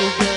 sugar